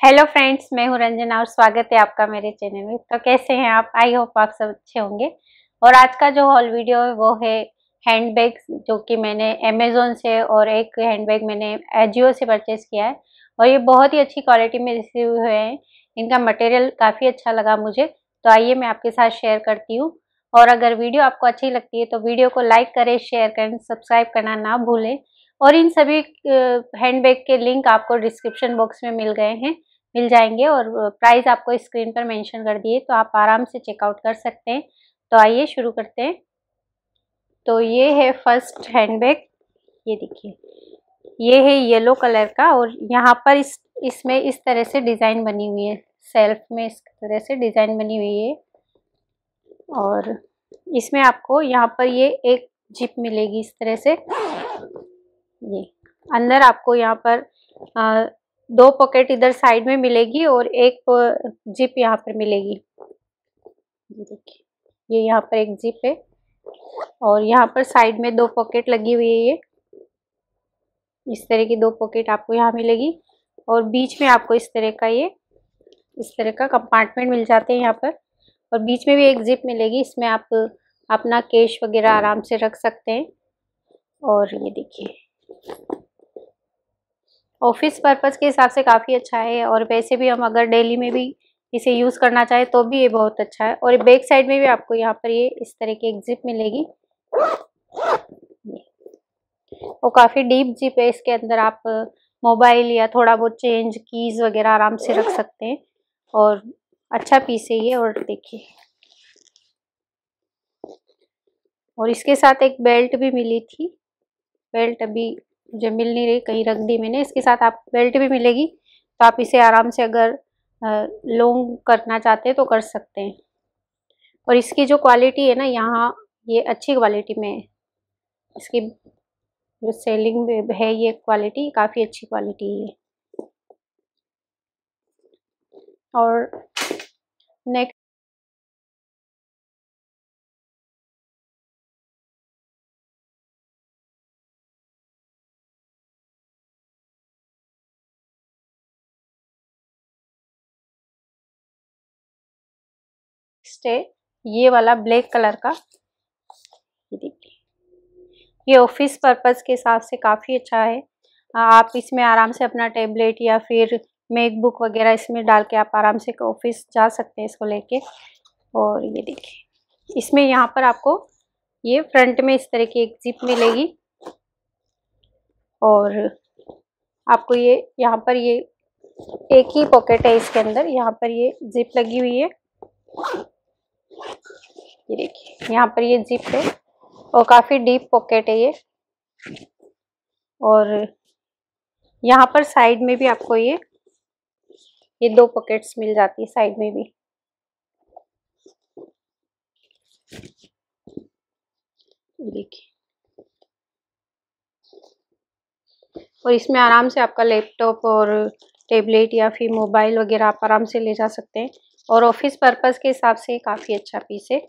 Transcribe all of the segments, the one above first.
Hello friends मैं हूँ रंजना और स्वागत है आपका मेरे चैनल में। तो कैसे हैं आप? आई होप आप सब अच्छे होंगे। और आज का जो हॉल वीडियो है वो है हैंड बैग जो कि मैंने अमेजोन से और एक हैंड बैग मैंने एजियो से परचेज किया है। और ये बहुत ही अच्छी क्वालिटी में रिसीव हुए हैं। इनका मटेरियल काफ़ी अच्छा लगा मुझे। तो आइए मैं आपके साथ शेयर करती हूँ। और अगर वीडियो आपको अच्छी लगती है तो वीडियो को लाइक करें शेयर करें सब्सक्राइब करना ना भूलें। और इन सभी हैंडबैग के लिंक आपको डिस्क्रिप्शन बॉक्स में मिल गए हैं। मिल जाएँगे और प्राइस आपको स्क्रीन पर मेंशन कर दिए तो आप आराम से चेकआउट कर सकते हैं। तो आइए शुरू करते हैं। तो ये है फ़र्स्ट हैंडबैग ये देखिए। ये है येलो कलर का और यहाँ पर इस, इसमें इस तरह से डिज़ाइन बनी हुई है। सेल्फ में इस तरह से डिज़ाइन बनी हुई है। और इसमें आपको यहाँ पर ये एक जिप मिलेगी इस तरह से। ये। अंदर आपको यहाँ पर दो पॉकेट इधर साइड में मिलेगी और एक जिप यहाँ पर मिलेगी। ये देखिए, ये यहाँ पर एक जिप है और यहाँ पर साइड में दो पॉकेट लगी हुई है ये। इस तरह की दो पॉकेट आपको यहाँ मिलेगी और बीच में आपको इस तरह का ये, इस तरह का कंपार्टमेंट मिल जाते हैं यहाँ पर और बीच में भी एक जिप मिलेगी, इसमें आप अपना कैश वगैरह आराम से रख सकते हैं। और ये देखिए ऑफ़िस पर्पज़ के हिसाब से काफ़ी अच्छा है और वैसे भी हम अगर डेली में भी इसे यूज़ करना चाहें तो भी ये बहुत अच्छा है। और बैक साइड में भी आपको यहाँ पर ये इस तरह की एक जिप मिलेगी। और काफ़ी डीप जिप है, इसके अंदर आप मोबाइल या थोड़ा बहुत चेंज कीज़ वगैरह आराम से रख सकते हैं। और अच्छा पीस है ये और देखिए। और इसके साथ एक बेल्ट भी मिली थी। बेल्ट अभी मुझे मिल नहीं रही, कहीं रख दी मैंने, इसके साथ आप बेल्ट भी मिलेगी तो आप इसे आराम से अगर लॉन्ग करना चाहते हैं तो कर सकते हैं। और इसकी जो क्वालिटी है ना, यहाँ ये अच्छी क्वालिटी में है। इसकी जो सेलिंग है ये क्वालिटी, काफ़ी अच्छी क्वालिटी है और नेक्स्ट नेक्स्ट है, ये वाला ब्लैक कलर का। ये देखिए। ये ऑफ़िस पर्पज़ के हिसाब से काफ़ी अच्छा है। आप इसमें आराम से अपना टेबलेट या फिर मैकबुक वगैरह इसमें डाल के आप आराम से ऑफ़िस जा सकते हैं इसको लेके। और ये देखिए, इसमें यहाँ पर आपको ये फ्रंट में इस तरह की एक जिप मिलेगी। और आपको ये, यहाँ पर ये एक ही पॉकेट है इसके अंदर। यहाँ पर ये जिप लगी हुई है। ये देखिए, यहाँ पर ये जिप है और काफ़ी डीप पॉकेट है ये। और यहाँ पर साइड में भी आपको ये ये दो पॉकेट्स मिल जाती है साइड में भी। देखिए। और इसमें आराम से आपका लैपटॉप और टेबलेट या फिर मोबाइल वगैरह आप आराम से ले जा सकते हैं। और ऑफ़िस पर्पज़ के हिसाब से काफ़ी अच्छा पीस है।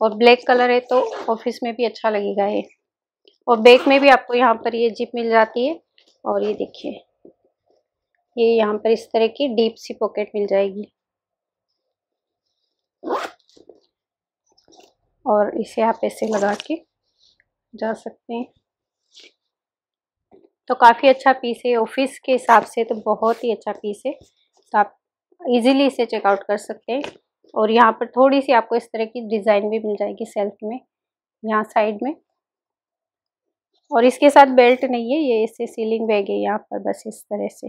और ब्लैक कलर है तो ऑफ़िस में भी अच्छा लगेगा ये। और बैक में भी आपको यहाँ पर ये जिप मिल जाती है। और ये देखिए, ये यहाँ पर इस तरह की डीप सी पॉकेट मिल जाएगी। और इसे आप ऐसे लगा के जा सकते हैं। तो काफ़ी अच्छा पीस है। ऑफ़िस के हिसाब से तो बहुत ही अच्छा पीस है। इजीली इसे चेकआउट कर सकते हैं। और यहाँ पर थोड़ी सी आपको इस तरह की डिज़ाइन भी मिल जाएगी सेल्फ में, यहाँ साइड में। और इसके साथ बेल्ट नहीं है, ये इससे सीलिंग बैग है यहाँ पर, बस इस तरह से।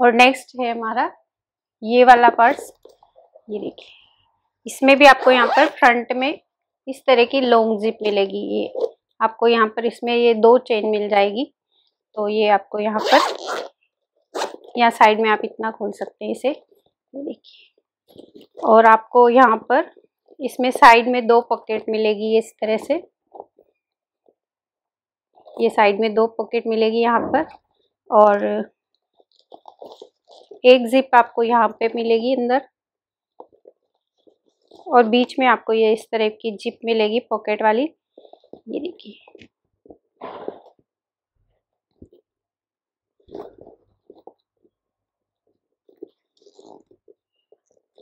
और नेक्स्ट है हमारा ये वाला पर्स ये देखिए। इसमें भी आपको यहाँ पर फ्रंट में इस तरह की लॉन्ग जिप मिलेगी। ये आपको यहाँ पर इसमें ये दो चेन मिल जाएगी। तो ये आपको यहाँ पर यहाँ साइड में आप इतना खोल सकते हैं इसे। ये देखिए। और आपको यहाँ पर इसमें साइड में दो पॉकेट मिलेगी इस तरह से। ये साइड में दो पॉकेट मिलेगी यहाँ पर। और एक जिप आपको यहाँ पे मिलेगी अंदर। और बीच में आपको ये इस तरह की जिप मिलेगी पॉकेट वाली। ये देखिए।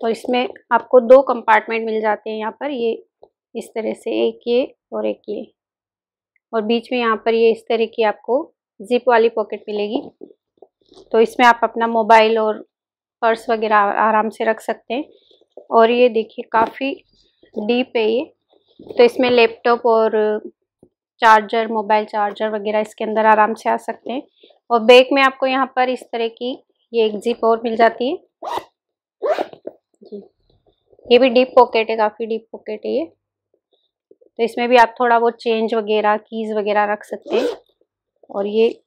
तो इसमें आपको दो कंपार्टमेंट मिल जाते हैं यहाँ पर। ये इस तरह से एक ये और एक ये। और बीच में यहाँ पर ये इस तरह की आपको जिप वाली पॉकेट मिलेगी। तो इसमें आप अपना मोबाइल और पर्स वगैरह आराम से रख सकते हैं। और ये देखिए, काफ़ी डीप है ये। तो इसमें लैपटॉप और चार्जर, मोबाइल चार्जर वगैरह इसके अंदर आराम से आ सकते हैं। और बैग में आपको यहाँ पर इस तरह की ये एक जिप और मिल जाती है। जी। ये भी डीप पॉकेट है, काफ़ी डीप पॉकेट है ये। तो इसमें भी आप थोड़ा बहुत चेंज वगैरह कीज़ वगैरह रख सकते हैं। और ये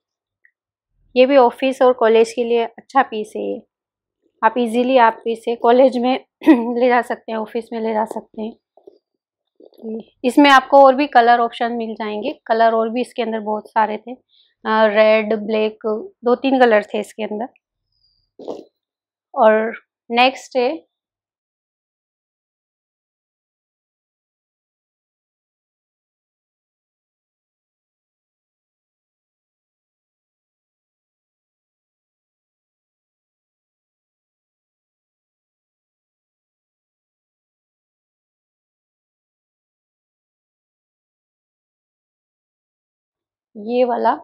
ये भी ऑफ़िस और कॉलेज के लिए अच्छा पीस है ये। आप इजीली आप इसे कॉलेज में ले जा सकते हैं ऑफ़िस में ले जा सकते हैं। इसमें आपको और भी कलर ऑप्शन मिल जाएँगे। कलर और भी इसके अंदर बहुत सारे थे। रेड ब्लैक दो तीन कलर थे इसके अंदर। और नेक्स्ट है ये वाला।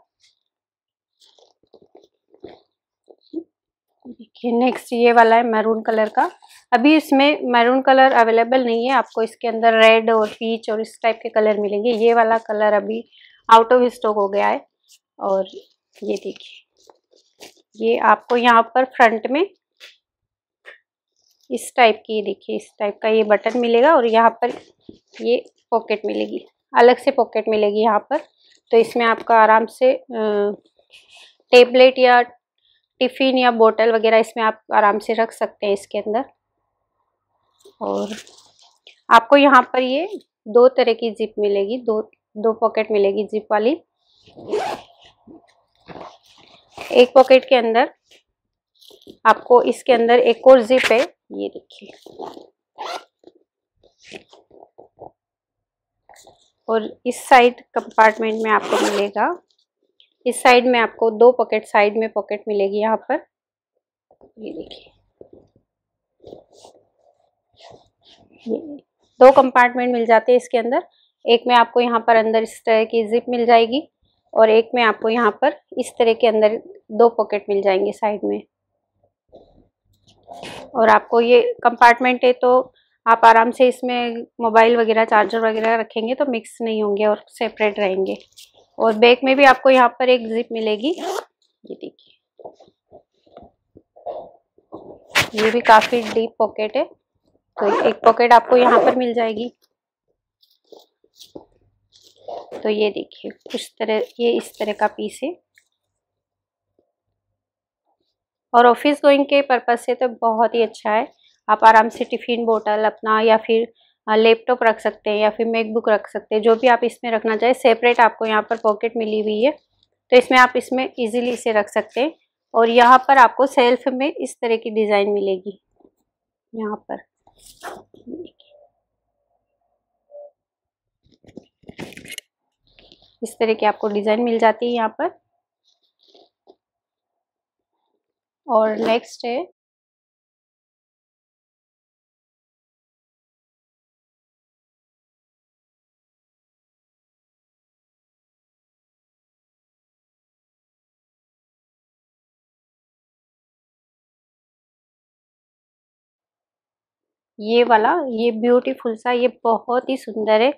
देखिए नेक्स्ट ये वाला है मैरून कलर का। अभी इसमें मैरून कलर अवेलेबल नहीं है, आपको इसके अंदर रेड और पीच और इस टाइप के कलर मिलेंगे। ये वाला कलर अभी आउट ऑफ़ स्टॉक हो गया है। और ये देखिए, ये आपको यहाँ पर फ्रंट में इस टाइप की, देखिए, इस टाइप का ये बटन मिलेगा और यहाँ पर ये पॉकेट मिलेगी। अलग से पॉकेट मिलेगी यहाँ पर। तो इसमें आपका आराम से टेबलेट या टिफ़िन या बोतल वगैरह इसमें आप आराम से रख सकते हैं इसके अंदर। और आपको यहाँ पर ये दो तरह की जिप मिलेगी, दो दो पॉकेट मिलेगी जिप वाली। एक पॉकेट के अंदर, आपको इसके अंदर एक और जिप है, ये देखिए। और इस साइड कंपार्टमेंट में आपको मिलेगा। इस साइड में आपको दो पॉकेट, साइड में पॉकेट मिलेगी यहाँ पर। ये देखिए। दो कंपार्टमेंट मिल जाते हैं इसके अंदर। एक में आपको यहाँ पर अंदर इस तरह की जिप मिल जाएगी और एक में आपको यहाँ पर इस तरह के अंदर दो पॉकेट मिल जाएँगे साइड में। और आपको ये कंपार्टमेंट है तो आप आराम से इसमें मोबाइल वगैरह, चार्जर वगैरह रखेंगे तो मिक्स नहीं होंगे और सेपरेट रहेंगे। और बैक में भी आपको यहाँ पर एक जिप मिलेगी। ये देखिए। ये भी काफ़ी डीप पॉकेट है। तो एक पॉकेट आपको यहाँ पर मिल जाएगी। तो ये देखिए कुछ तरह, ये इस तरह का पीस है। और ऑफ़िस गोइंग के पर्पज से तो बहुत ही अच्छा है। आप आराम से टिफ़िन बोतल अपना या फिर लैपटॉप रख सकते हैं या फिर मैकबुक रख सकते हैं। जो भी आप इसमें रखना चाहें, सेपरेट आपको यहाँ पर पॉकेट मिली हुई है। तो इसमें आप इसमें इजीली इसे रख सकते हैं और यहाँ पर आपको सेल्फ में इस तरह की डिज़ाइन मिलेगी। यहाँ पर। इस तरह की आपको डिज़ाइन मिल जाती है यहाँ पर। और नेक्स्ट है ये वाला, ये ब्यूटीफुल सा, ये बहुत ही सुंदर है।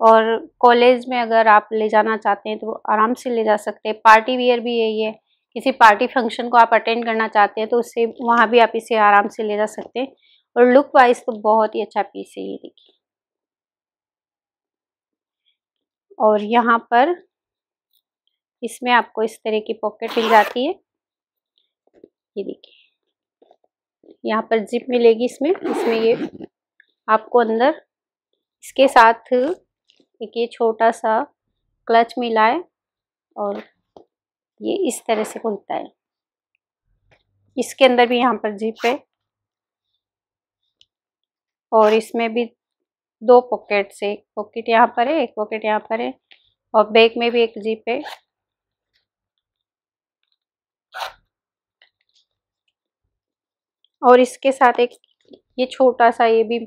और कॉलेज में अगर आप ले जाना चाहते हैं तो आराम से ले जा सकते हैं। पार्टी वियर भी यही है। किसी पार्टी फ़ंक्शन को आप अटेंड करना चाहते हैं तो उससे, वहाँ भी आप इसे आराम से ले जा सकते हैं। और लुक वाइज तो बहुत ही अच्छा पीस है ये, देखिए। और यहाँ पर इसमें आपको इस तरह की पॉकेट मिल जाती है। ये देखिए। यहाँ पर जिप मिलेगी इसमें। इसमें ये आपको अंदर इसके साथ एक ये छोटा सा क्लच मिला है और ये इस तरह से खुलता है। इसके अंदर भी यहाँ पर जिप है। और इसमें भी दो पॉकेट से एक पॉकेट यहाँ पर है, एक पॉकेट यहाँ पर है और बैग में भी एक जिप है। और इसके साथ एक ये छोटा सा ये भी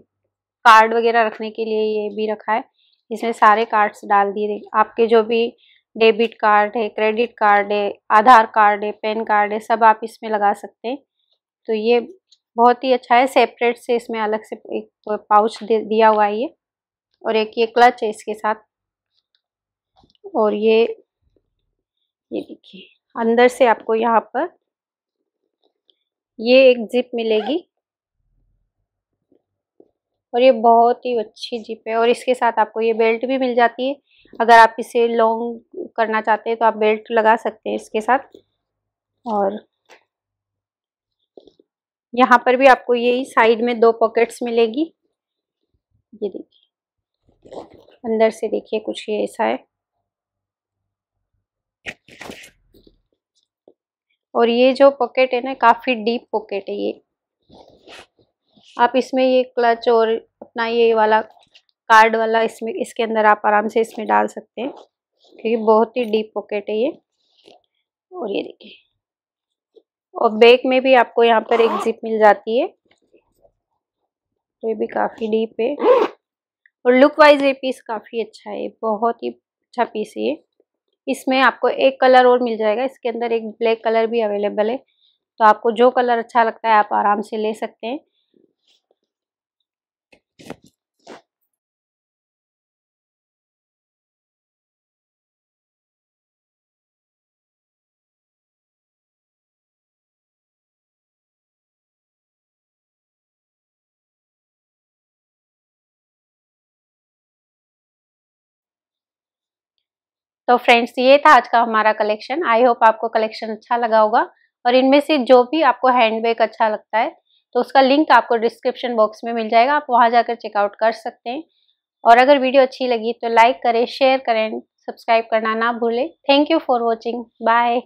कार्ड वगैरह रखने के लिए ये भी रखा है। इसमें सारे कार्ड्स डाल दिए आपके जो भी डेबिट कार्ड है, क्रेडिट कार्ड है, आधार कार्ड है, पैन कार्ड है, सब आप इसमें लगा सकते हैं। तो ये बहुत ही अच्छा है। सेपरेट से इसमें अलग से एक पाउच दिया हुआ है ये। और एक ये क्लच है इसके साथ। और ये ये देखिए, अंदर से आपको यहाँ पर ये एक जिप मिलेगी। और ये बहुत ही अच्छी जिप है और इसके साथ आपको ये बेल्ट भी मिल जाती है। अगर आप इसे लॉन्ग करना चाहते हैं तो आप बेल्ट लगा सकते हैं इसके साथ। और यहाँ पर भी आपको यही साइड में दो पॉकेट्स मिलेगी। ये देखिए। अंदर से देखिए कुछ ये ऐसा है। और ये जो पॉकेट है ना, काफ़ी डीप पॉकेट है ये। आप इसमें ये क्लच और अपना ये वाला कार्ड वाला इसमें, इसके अंदर आप आराम से इसमें डाल सकते हैं, क्योंकि बहुत ही डीप पॉकेट है ये। और ये देखिए। और बैक में भी आपको यहाँ पर एक जिप मिल जाती है। तो ये भी काफ़ी डीप है। और लुक वाइज ये पीस काफ़ी अच्छा है, बहुत ही अच्छा पीस है ये। इसमें आपको एक कलर और मिल जाएगा। इसके अंदर एक ब्लैक कलर भी अवेलेबल है। तो आपको जो कलर अच्छा लगता है, आप आराम से ले सकते हैं। तो फ्रेंड्स ये था आज का हमारा कलेक्शन आई होप आपको कलेक्शन अच्छा लगा होगा और इनमें से जो भी आपको हैंड बैग अच्छा लगता है तो उसका लिंक आपको डिस्क्रिप्शन बॉक्स में मिल जाएगा। आप वहाँ जाकर चेकआउट कर सकते हैं। और अगर वीडियो अच्छी लगी तो लाइक करें शेयर करें सब्सक्राइब करना ना भूलें। Thank you for watching bye